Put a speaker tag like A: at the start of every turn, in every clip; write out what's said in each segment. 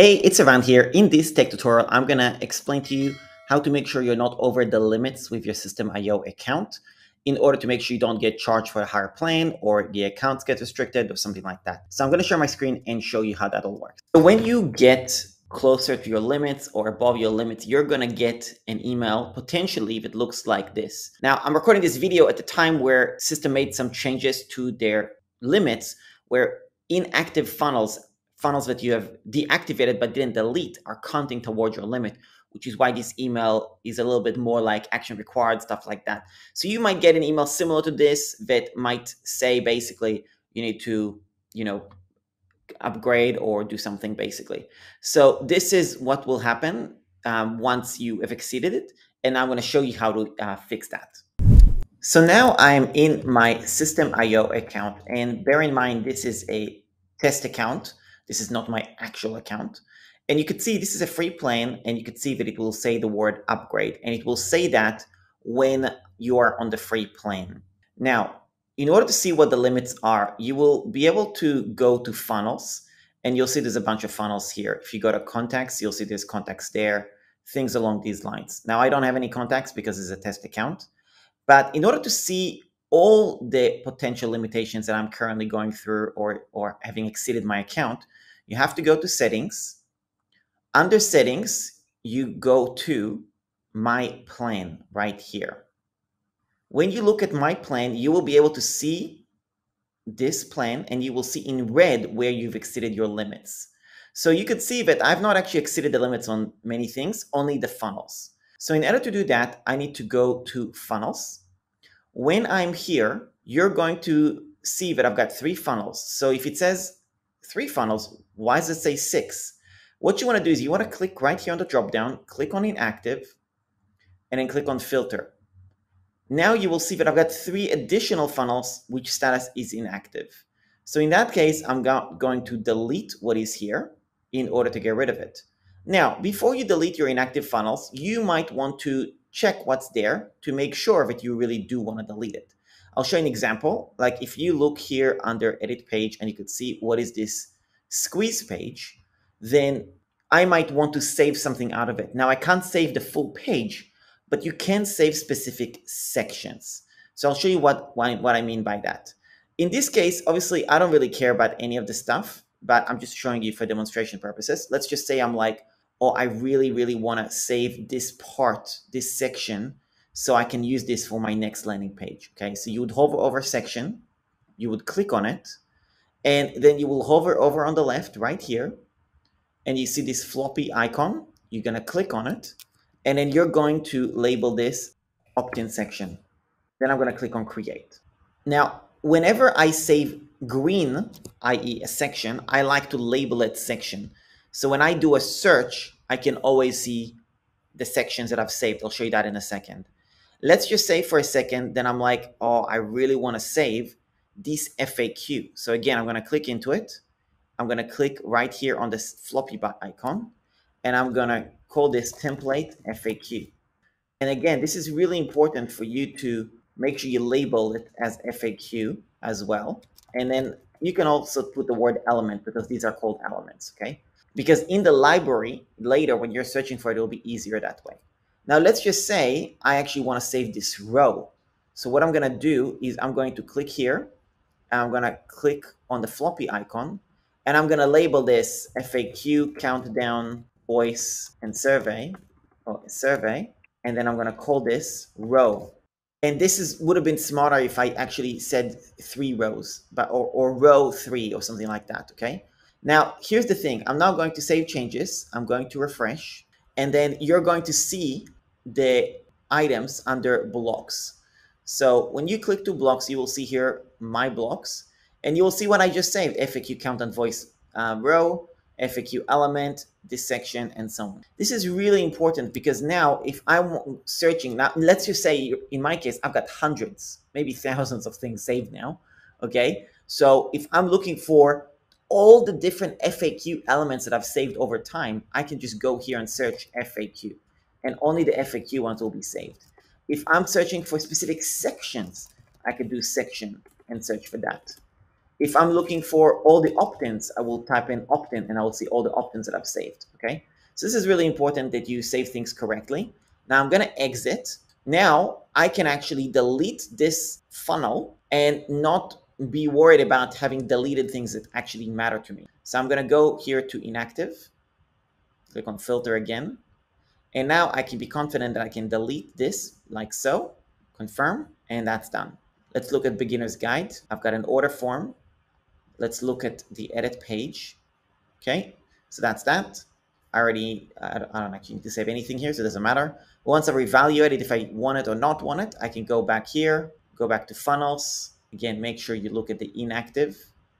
A: Hey, it's Eran here. In this tech tutorial, I'm gonna explain to you how to make sure you're not over the limits with your Systeme.io account in order to make sure you don't get charged for a higher plan or the accounts get restricted or something like that. So I'm gonna share my screen and show you how that all works. So when you get closer to your limits or above your limits, you're gonna get an email potentially if it looks like this. Now, I'm recording this video at the time where Systeme made some changes to their limits where inactive funnels funnels that you have deactivated but didn't delete are counting towards your limit, which is why this email is a little bit more like action required, stuff like that. So you might get an email similar to this that might say basically you need to, you know, upgrade or do something basically. So this is what will happen um, once you have exceeded it. And I'm going to show you how to uh, fix that. So now I'm in my Systeme.io account and bear in mind, this is a test account. This is not my actual account. And you could see this is a free plan and you could see that it will say the word upgrade and it will say that when you are on the free plan. Now, in order to see what the limits are, you will be able to go to funnels and you'll see there's a bunch of funnels here. If you go to contacts, you'll see there's contacts there, things along these lines. Now, I don't have any contacts because it's a test account. But in order to see all the potential limitations that I'm currently going through or, or having exceeded my account, you have to go to settings. Under settings, you go to my plan right here. When you look at my plan, you will be able to see this plan and you will see in red where you've exceeded your limits. So you could see that I've not actually exceeded the limits on many things, only the funnels. So in order to do that, I need to go to funnels. When I'm here, you're going to see that I've got three funnels. So if it says three funnels, why does it say six? What you want to do is you want to click right here on the drop down, click on inactive, and then click on filter. Now you will see that I've got three additional funnels which status is inactive. So in that case, I'm go going to delete what is here in order to get rid of it. Now, before you delete your inactive funnels, you might want to check what's there to make sure that you really do want to delete it. I'll show you an example. Like if you look here under edit page and you could see what is this squeeze page, then I might want to save something out of it. Now I can't save the full page, but you can save specific sections. So I'll show you what, what I mean by that. In this case, obviously, I don't really care about any of the stuff, but I'm just showing you for demonstration purposes. Let's just say I'm like, oh, I really, really want to save this part, this section so I can use this for my next landing page. Okay, so you would hover over section, you would click on it, and then you will hover over on the left right here, and you see this floppy icon. You're gonna click on it, and then you're going to label this opt-in section. Then I'm gonna click on create. Now, whenever I save green, i.e. a section, I like to label it section. So when I do a search, I can always see the sections that I've saved. I'll show you that in a second. Let's just say for a second, then I'm like, oh, I really want to save this FAQ. So again, I'm going to click into it. I'm going to click right here on this floppy icon, and I'm going to call this template FAQ. And again, this is really important for you to make sure you label it as FAQ as well. And then you can also put the word element because these are called elements, okay? Because in the library, later when you're searching for it, it'll be easier that way. Now let's just say I actually want to save this row. So what I'm going to do is I'm going to click here. And I'm going to click on the floppy icon. And I'm going to label this FAQ countdown voice and survey or survey. And then I'm going to call this row. And this is would have been smarter if I actually said three rows, but or, or row three or something like that. Okay. Now here's the thing. I'm now going to save changes. I'm going to refresh, and then you're going to see the items under blocks. So when you click to blocks, you will see here my blocks, and you will see what I just saved, FAQ count and voice uh, row, FAQ element, this section, and so on. This is really important because now if I'm searching, now let's just say in my case, I've got hundreds, maybe thousands of things saved now, okay? So if I'm looking for all the different FAQ elements that I've saved over time, I can just go here and search FAQ and only the FAQ ones will be saved. If I'm searching for specific sections, I could do section and search for that. If I'm looking for all the opt-ins, I will type in opt-in and I will see all the opt-ins that I've saved, okay? So this is really important that you save things correctly. Now I'm gonna exit. Now I can actually delete this funnel and not be worried about having deleted things that actually matter to me. So I'm gonna go here to inactive, click on filter again. And now I can be confident that I can delete this like so, confirm, and that's done. Let's look at beginner's guide. I've got an order form. Let's look at the edit page. Okay, so that's that. I already, I don't actually need to save anything here, so it doesn't matter. Once I've evaluated if I want it or not want it, I can go back here, go back to funnels. Again, make sure you look at the inactive,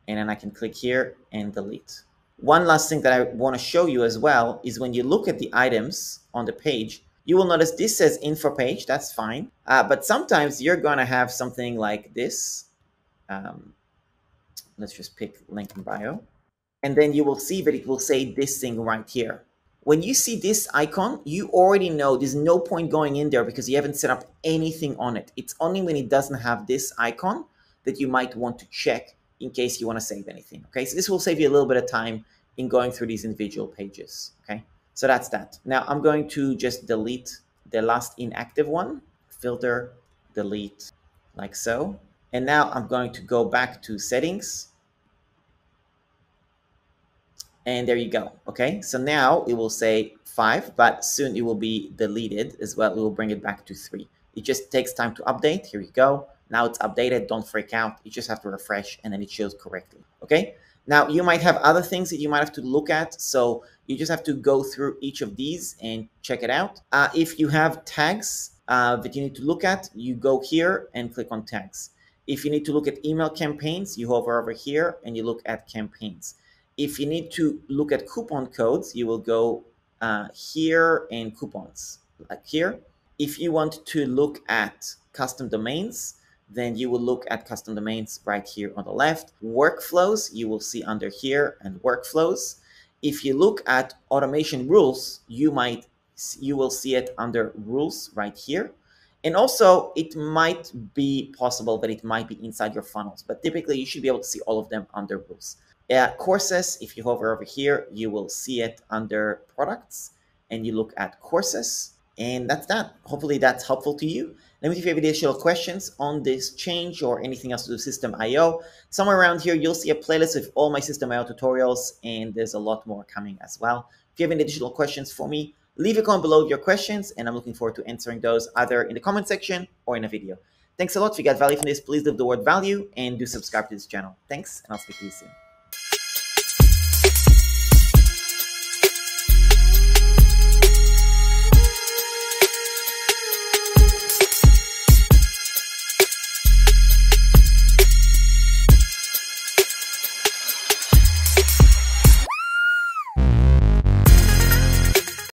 A: and then I can click here and delete. One last thing that I want to show you as well is when you look at the items on the page, you will notice this says info page, that's fine. Uh, but sometimes you're going to have something like this. Um, let's just pick link in bio. And then you will see that it will say this thing right here. When you see this icon, you already know there's no point going in there because you haven't set up anything on it. It's only when it doesn't have this icon that you might want to check in case you want to save anything. Okay, so this will save you a little bit of time in going through these individual pages. Okay, so that's that. Now I'm going to just delete the last inactive one, filter, delete, like so. And now I'm going to go back to settings. And there you go. Okay, so now it will say five, but soon it will be deleted as well. It will bring it back to three. It just takes time to update. Here you go. Now it's updated. Don't freak out. You just have to refresh and then it shows correctly. Okay. Now you might have other things that you might have to look at. So you just have to go through each of these and check it out. Uh, if you have tags uh, that you need to look at, you go here and click on tags. If you need to look at email campaigns, you hover over here and you look at campaigns. If you need to look at coupon codes, you will go uh, here and coupons, like here. If you want to look at custom domains, then you will look at custom domains right here on the left. Workflows, you will see under here and workflows. If you look at automation rules, you might you will see it under rules right here. And also it might be possible that it might be inside your funnels, but typically you should be able to see all of them under rules. Uh, courses, if you hover over here, you will see it under products and you look at courses and that's that. Hopefully that's helpful to you. Let me know if you have additional questions on this change or anything else to do Systeme.io. Somewhere around here, you'll see a playlist of all my Systeme.io tutorials, and there's a lot more coming as well. If you have any additional questions for me, leave a comment below your questions, and I'm looking forward to answering those either in the comment section or in a video. Thanks a lot. If you got value from this, please leave the word value and do subscribe to this channel. Thanks, and I'll speak to you soon.